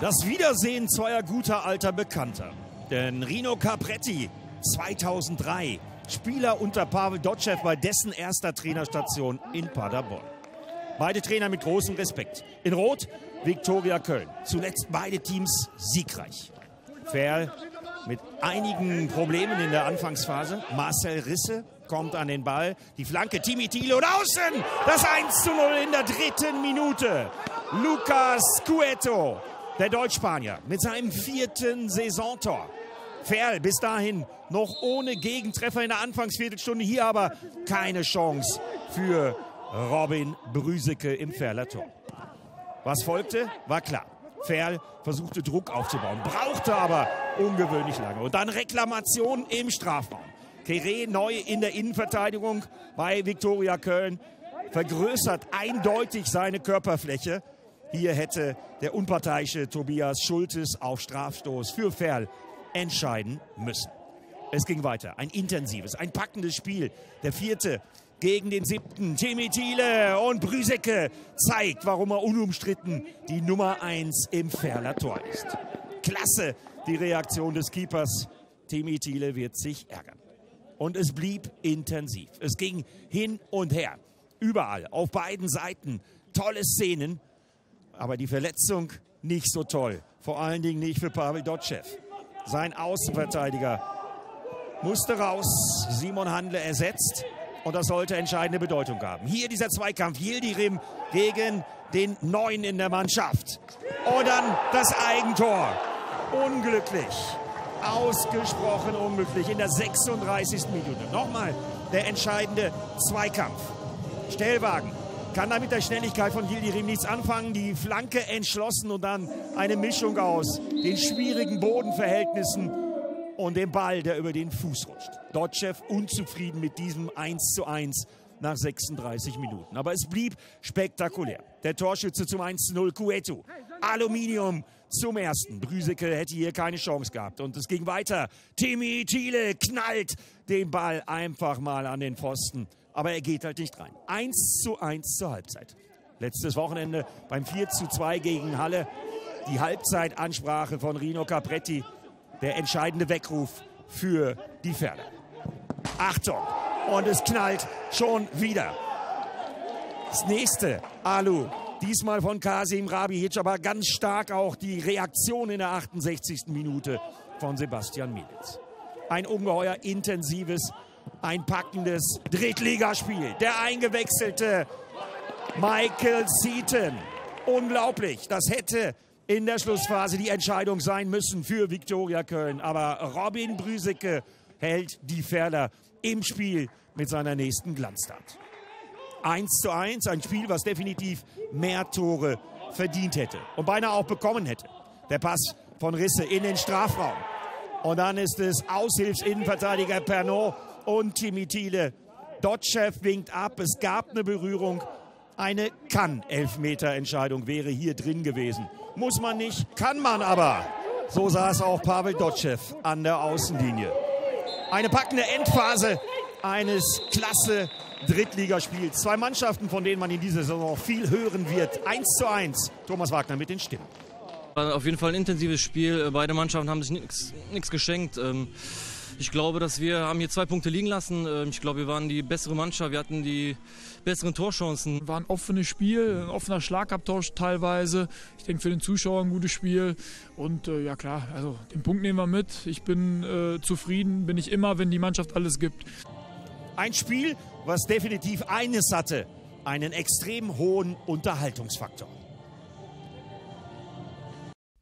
Das Wiedersehen zweier guter alter Bekannter. Denn Rino Capretti, 2003, Spieler unter Pavel Dotschew bei dessen erster Trainerstation in Paderborn. Beide Trainer mit großem Respekt. In Rot Viktoria Köln. Zuletzt beide Teams siegreich. Ferl mit einigen Problemen in der Anfangsphase. Marcel Risse kommt an den Ball. Die Flanke Timi Thiele und außen das 1 zu 0 in der dritten Minute. Lucas Cueto der Deutschspanier mit seinem vierten Saisontor. Ferl bis dahin noch ohne Gegentreffer in der Anfangsviertelstunde. Hier aber keine Chance für Robin Brüseke im Ferler Tor. Was folgte, war klar. Ferl versuchte Druck aufzubauen, brauchte aber ungewöhnlich lange. Und dann Reklamation im Strafraum. Kere neu in der Innenverteidigung bei Viktoria Köln vergrößert eindeutig seine Körperfläche hier hätte der unparteiische Tobias Schultes auf Strafstoß für Ferl entscheiden müssen. Es ging weiter. Ein intensives, ein packendes Spiel. Der vierte gegen den siebten. Timmy Thiele und Brüsecke zeigt, warum er unumstritten die Nummer eins im Ferler Tor ist. Klasse die Reaktion des Keepers. Timmy Thiele wird sich ärgern. Und es blieb intensiv. Es ging hin und her. Überall, auf beiden Seiten. Tolle Szenen aber die Verletzung nicht so toll. Vor allen Dingen nicht für Pavel Dotschew. Sein Außenverteidiger musste raus. Simon Handle ersetzt. Und das sollte entscheidende Bedeutung haben. Hier dieser Zweikampf. Yildirim gegen den Neuen in der Mannschaft. Und dann das Eigentor. Unglücklich. Ausgesprochen unglücklich in der 36. Minute. Nochmal der entscheidende Zweikampf. Stellwagen kann da mit der Schnelligkeit von Yildirim nichts anfangen. Die Flanke entschlossen und dann eine Mischung aus den schwierigen Bodenverhältnissen und dem Ball, der über den Fuß rutscht. Dotschew unzufrieden mit diesem 1 zu 1 nach 36 Minuten. Aber es blieb spektakulär. Der Torschütze zum 1 zu 0, Cueto. Aluminium zum ersten. Brüseke hätte hier keine Chance gehabt. Und es ging weiter. Timmy Thiele knallt den Ball einfach mal an den Pfosten aber er geht halt nicht rein. 1 zu 1 zur Halbzeit. Letztes Wochenende beim 4 zu 2 gegen Halle. Die Halbzeitansprache von Rino Capretti. Der entscheidende Weckruf für die Pferde. Achtung! Und es knallt schon wieder. Das nächste, Alu. Diesmal von Kasim Rabihic, aber ganz stark auch die Reaktion in der 68. Minute von Sebastian Mielitz. Ein ungeheuer intensives ein packendes Drittligaspiel. Der eingewechselte Michael Seaton. Unglaublich. Das hätte in der Schlussphase die Entscheidung sein müssen für Viktoria Köln. Aber Robin Brüsecke hält die Ferler im Spiel mit seiner nächsten Glanztat. 1 zu 1, ein Spiel, was definitiv mehr Tore verdient hätte und beinahe auch bekommen hätte. Der Pass von Risse in den Strafraum. Und dann ist es Aushilfsinnenverteidiger Pernod, und Timmy Thiele. Dotschew winkt ab. Es gab eine Berührung. Eine Kann-Elfmeter-Entscheidung wäre hier drin gewesen. Muss man nicht, kann man aber. So saß auch Pavel Dotschew an der Außenlinie. Eine packende Endphase eines klasse Drittligaspiels. Zwei Mannschaften, von denen man in dieser Saison viel hören wird. 1 zu 1. Thomas Wagner mit den Stimmen. War auf jeden Fall ein intensives Spiel. Beide Mannschaften haben sich nichts geschenkt. Ähm ich glaube, dass wir haben hier zwei Punkte liegen lassen. Ähm, ich glaube, wir waren die bessere Mannschaft, wir hatten die besseren Torchancen. War ein offenes Spiel, ein offener Schlagabtausch teilweise. Ich denke für den Zuschauer ein gutes Spiel. Und äh, ja klar, also den Punkt nehmen wir mit. Ich bin äh, zufrieden, bin ich immer, wenn die Mannschaft alles gibt. Ein Spiel, was definitiv eines hatte, einen extrem hohen Unterhaltungsfaktor.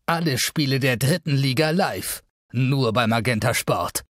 Alle Spiele der dritten Liga live. Nur bei Magenta Sport.